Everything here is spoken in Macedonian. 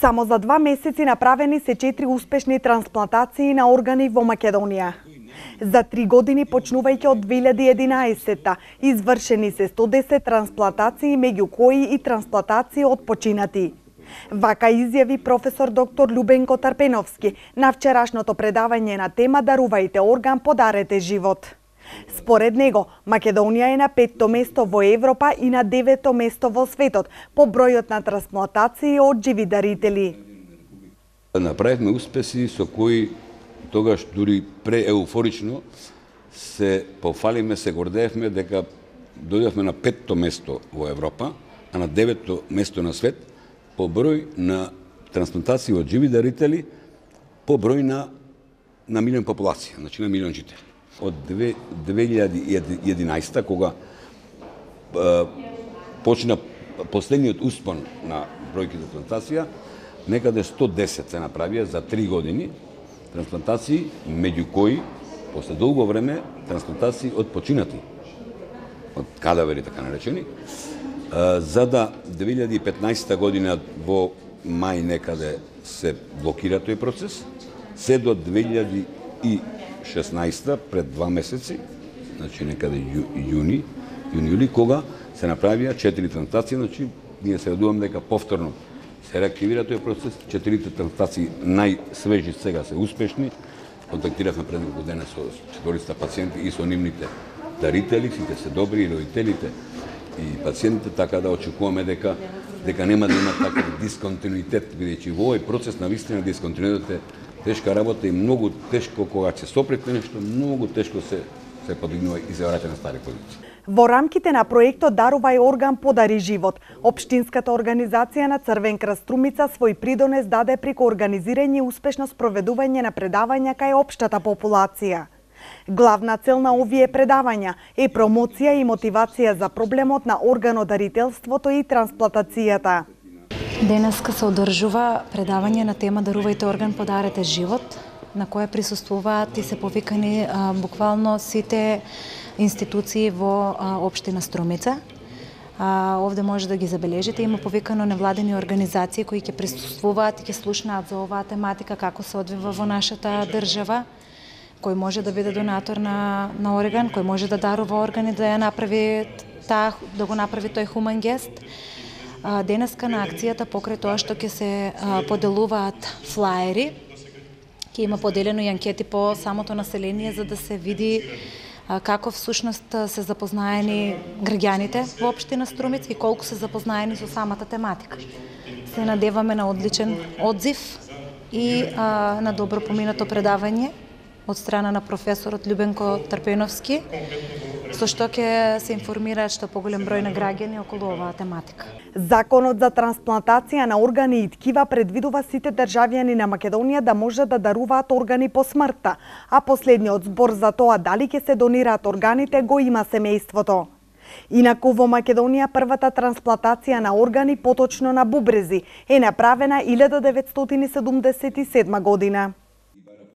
Само за два месеци направени се четири успешни трансплантации на органи во Македонија. За три години, почнувајќи од 2011 извршени се 110 трансплантации, меѓу кои и трансплантации од починати. Вака изјави професор доктор Любенко Тарпеновски на вчерашното предавање на тема Дарувајте орган, подарете живот. Според него, Македонија е на петто место во Европа и на девето место во светот по бројот на трансплантации од живи дарители. Направивме успеси со кои тогаш дури прееуфорично се пофалиме, се гордеевме дека дојдовме на петто место во Европа, а на девето место на свет по број на трансплантации од живи дарители по број на на милион популација, значи на милион жители од 2011 кога почна последниот успон на бројки за трансплантација, некаде 110 се направија за 3 години трансплантации, меѓу кои, после долго време, трансплантации од починати, од кадавери, така наречени, за да 2015 година во мај некаде се блокира тој процес, се до 2000 16 пред два месеци, значи некаде ју, јуни, јуни-јули, кога се направија четири трансплантации, значи ние се радуваме дека повторно се реактивира тој процес, четирите трансплантации најсвежи сега се успешни. Контактиравме пред неколку дена со четвориста пациенти и со нивните дарители, сите се добри и родителите и пациентите, така да очекуваме дека дека нема да има таков дисконтинуитет, бидејќи во овој процес на вистина дисконтинуитет е тешка работа и многу тешко кога се сопрете нешто, многу тешко се се подигнува и се враќа на стари позиции. Во рамките на проектот Дарувај орган подари живот, Обштинската организација на Црвен крст Струмица свој придонес даде преку организирање и успешно спроведување на предавања кај општата популација. Главна цел на овие предавања е промоција и мотивација за проблемот на органодарителството и трансплантацијата. Денеска се одржува предавање на тема Дарувајте орган, подарете живот, на кое присуствуваат и се повикани а, буквално сите институции во а, Обштина Струмица. А, овде може да ги забележите, има повикано невладени организации кои ќе присуствуваат и ќе слушнаат за оваа тематика како се одвива во нашата држава кој може да биде донатор на, на орган, кој може да дарува органи да ја направи та, да го направи тој хуман гест. Денеска на акцијата покрај тоа што ќе се поделуваат флаери, ќе има поделено и анкети по самото население за да се види како всушност се запознаени граѓаните во општина Струмиц и колку се запознаени со самата тематика. Се надеваме на одличен одзив и а, на добро поминато предавање од страна на професорот Любенко Трпеновски со што ќе се информираат што поголем број на граѓани околу оваа тематика. Законот за трансплантација на органи и ткива предвидува сите државјани на Македонија да може да даруваат органи по смртта, а последниот збор за тоа дали ќе се донираат органите го има семејството. Инаку во Македонија првата трансплантација на органи, поточно на бубрези, е направена 1977 година.